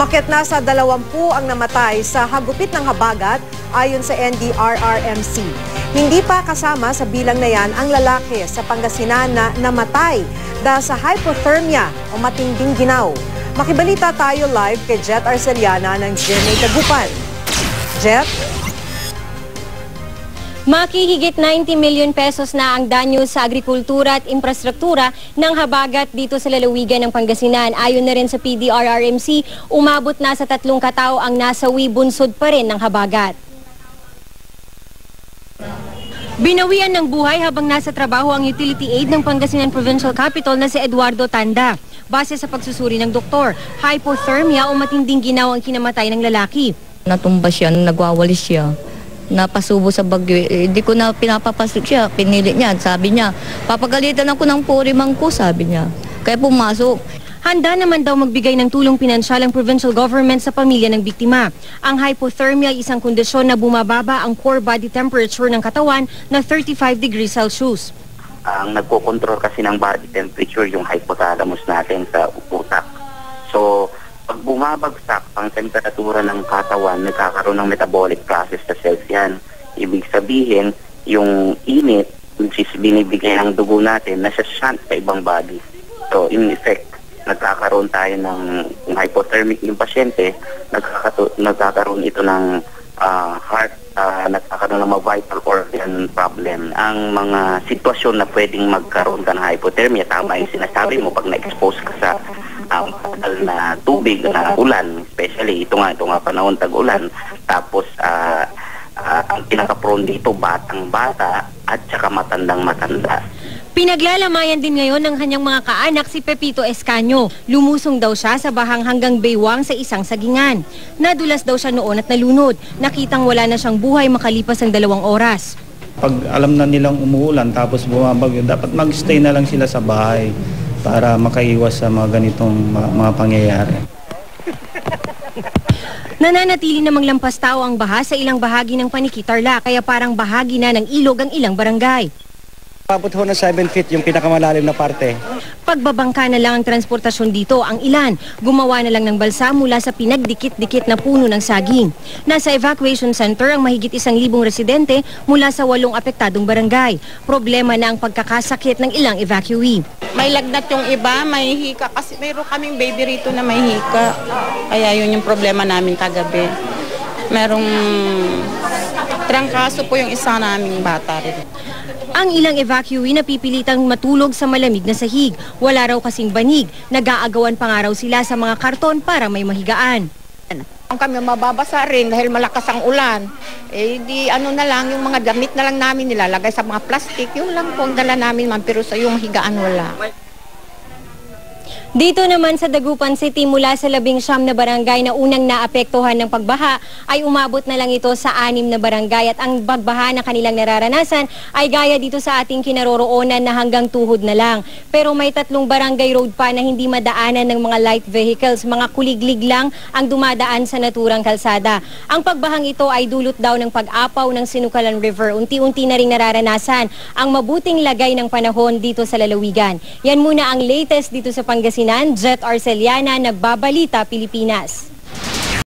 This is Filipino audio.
Umakit na sa 20 ang namatay sa hagupit ng habagat ayon sa NDRRMC. Hindi pa kasama sa bilang na yan ang lalaki sa Pangasinan na namatay dahil sa hypothermia o matinding ginaw. Makibalita tayo live kay Jet Arceliana ng GMA Tagupan. Jet? Makihigit 90 million pesos na ang danyo sa agrikultura at infrastruktura ng habagat dito sa lalawigan ng Pangasinan. Ayon na rin sa PDRRMC, umabot na sa tatlong katao ang nasawi bunsod pa rin ng habagat. Binawian ng buhay habang nasa trabaho ang utility aid ng Pangasinan Provincial Capital na si Eduardo Tanda. Base sa pagsusuri ng doktor, hypothermia o matinding ginaw ang kinamatay ng lalaki. Natumba siya, nagwawalis siya. Napasubo sa bagyo. Eh, Hindi ko na pinapapasok siya. Pinili niya. Sabi niya, papagalitan ako ng purimang ko, sabi niya. Kaya pumasok. Handa naman daw magbigay ng tulong pinansyal ang provincial government sa pamilya ng biktima. Ang hypothermia ay isang kondisyon na bumababa ang core body temperature ng katawan na 35 degrees Celsius. ang nagko-control kasi ng body temperature yung hypothalamus natin sa utak. So, pag bumabagsak ang temperatura ng katawan, nagkakaroon ng metabolic process sa cells yan. Ibig sabihin, yung init, which is binibigay ng dugo natin, nasa shunt sa ibang body. So, in effect, nagkakaroon tayo ng hypothermic yung pasyente, nagkakato, nagkakaroon ito ng ah, heart, ah, nagkakaroon ng vital organ problem. Ang mga sitwasyon na pwedeng magkaroon ka ng hypothermia, tama yung sinasabi mo pag na-expose ka sa na tubig na ulan, especially ito nga, ito nga panahon tag-ulan. Tapos, ah, ah, ang pinaka-prone dito, batang-bata at saka matandang-matanda. Pinaglalamayan din ngayon ng kanyang mga kaanak si Pepito Escanio. Lumusong daw siya sa bahang hanggang baywang sa isang sagingan. Nadulas daw siya noon at nalunod. Nakitang wala na siyang buhay makalipas ang dalawang oras. pag alam na nilang umuulan tapos bumabagyo, dapat magstay na lang sila sa bahay para makaiwas sa mga ganitong mga, mga pangyayari. Nananatili namang lampas tao ang baha sa ilang bahagi ng Panikitarla kaya parang bahagi na ng ilog ang ilang barangay. Abot ho ng 7 feet yung pinakamalalim na parte. Pagbabangka na lang ang transportasyon dito, ang ilan gumawa na lang ng balsa mula sa pinagdikit-dikit na puno ng saging. Nasa evacuation center ang mahigit isang libong residente mula sa walong apektadong barangay. Problema na ang pagkakasakit ng ilang evacuee. May lagnat yung iba, may hika. Kasi mayroon kaming baby rito na may hika. Kaya yun yung problema namin kagabi. Merong trangkaso po yung isa naming bata rin. Ang ilang evacuee napipilitang matulog sa malamig na sahig. Wala raw kasing banig. Nag-aagawan pa nga raw sila sa mga karton para may mahigaan. Ang kami mababasa rin dahil malakas ang ulan. Eh di ano na lang, yung mga damit na lang namin nilalagay sa mga plastic. Yun lang po ang dala namin man, pero sa yung higaan wala. Dito naman sa Dagupan City mula sa labing siyam na barangay na unang naapektuhan ng pagbaha ay umabot na lang ito sa anim na barangay at ang pagbaha na kanilang nararanasan ay gaya dito sa ating kinaroroonan na hanggang tuhod na lang. Pero may tatlong barangay road pa na hindi madaanan ng mga light vehicles, mga kuliglig lang ang dumadaan sa naturang kalsada. Ang pagbahang ito ay dulot daw ng pag-apaw ng Sinukalan River. Unti-unti na rin nararanasan ang mabuting lagay ng panahon dito sa lalawigan. Yan muna ang latest dito sa Pangasinan. Jet Arceliana, Nagbabalita, Pilipinas.